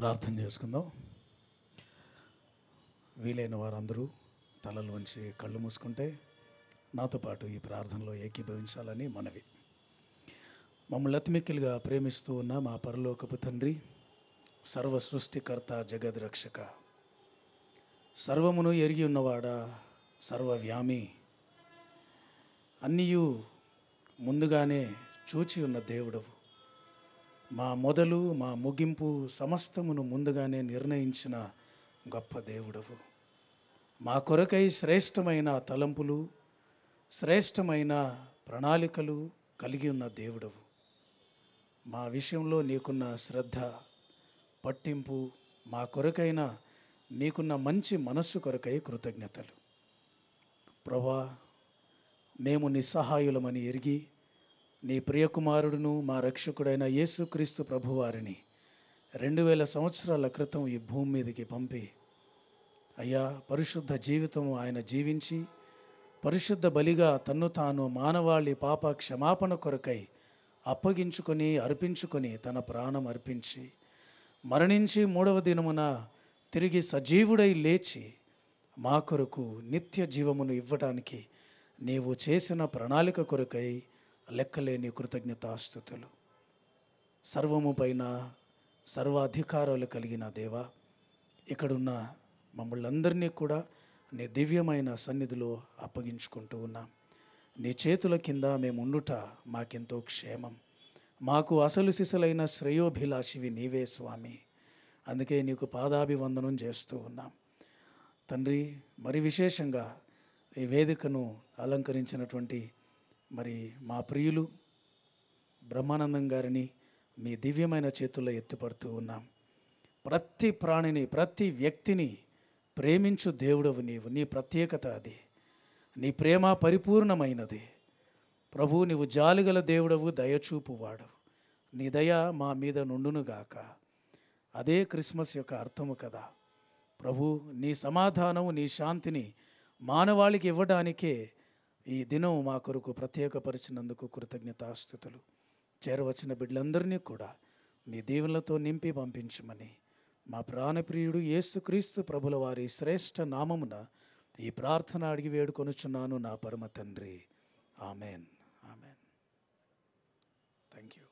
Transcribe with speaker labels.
Speaker 1: ప్రార్థన చేసుకుందాం. వీలైన వారందరూ తలలు వంచి కళ్ళు మూసుకుంటే నాతో పాటు ఈ ప్రార్థనలో ఏకీభవించాలని మనవి. మమ్మల్ని అతిమిక్కిలుగా ప్రేమిస్తూ ఉన్న మా పరలోకపు తండ్రి సర్వ సృష్టికర్త జగద్రక్షక. సర్వమును ఎరిగి ఉన్నవాడా సర్వవ్యామి. అన్నీయు ముందుగానే చూచి ఉన్న దేవుడవు. మా మొదలు మా ముగింపు సమస్తమును ముందుగానే నిర్ణయించిన గొప్ప దేవుడవు. మా కొరకై శ్రేష్టమైన తలంపులు శ్రేష్టమైన ప్రణాళికలు కలిగి ఉన్న దేవుడవు. మా విషయంలో నీకున్న శ్రద్ధ పట్టింపు మా కొరకైన నీకున్న మంచి మనస్సు కొరకై కృతజ్ఞతలు. ప్రభా మేము నిస్సహాయులమని ఎరిగి నీ ప్రియకుమారుడును మా రక్షకుడైన యేసుక్రీస్తు ప్రభువారిని రెండు వేల సంవత్సరాల క్రితం ఈ భూమి మీదకి పంపి అయ్యా పరిశుద్ధ జీవితం ఆయన జీవించి పరిశుద్ధ బలిగా తన్ను తాను మానవాళి పాప క్షమాపణ కొరకై అప్పగించుకొని అర్పించుకొని తన ప్రాణం అర్పించి మరణించి మూడవ దినమున తిరిగి సజీవుడై లేచి మా కొరకు నిత్య జీవమును ఇవ్వటానికి నీవు చేసిన ప్రణాళిక కొరకై లెక్కలేని కృతజ్ఞతాస్థుతులు సర్వము పైన సర్వాధికారాలు కలిగిన దేవా ఇక్కడున్న మమ్మల్ని అందరినీ కూడా నీ దివ్యమైన సన్నిధిలో అప్పగించుకుంటూ ఉన్నాం. నీ చేతుల కింద మేము ఉండుట మాకెంతో క్షేమం. మాకు అసలు సిసలైన శ్రేయోభిలాషివి నీవే స్వామి. అందుకే నీకు పాదాభివందనం చేస్తూ ఉన్నాం. తండ్రి మరి విశేషంగా ఈ వేదికను అలంకరించినటువంటి మరి మా ప్రియులు బ్రహ్మానందం గారిని మీ దివ్యమైన చేతుల్లో ఎత్తుపడుతూ ఉన్నాం. ప్రతి ప్రాణిని ప్రతి వ్యక్తిని ప్రేమించు దేవుడవు నీవు. నీ ప్రత్యేకత అది. నీ ప్రేమ పరిపూర్ణమైనది. ప్రభు నీవు జాలుగల దేవుడవు దయచూపువాడు నీ దయ మా మీద నుండునుగాక అదే క్రిస్మస్ యొక్క అర్థము కదా. ప్రభు నీ సమాధానం నీ శాంతిని మానవాళికి ఇవ్వడానికే ఈ దినం మా కొరకు ప్రత్యేకపరిచినందుకు కృతజ్ఞతాస్థుతులు చేరవచ్చిన బిడ్డలందరినీ కూడా మీ దీవులతో నింపి పంపించమని మా ప్రాణప్రియుడు యేసుక్రీస్తు ప్రభుల వారి శ్రేష్ఠ నామమున ఈ ప్రార్థన అడిగి వేడుకొనుచున్నాను నా పరమ తండ్రి. ఆమెన్. ఆమెన్. Thank you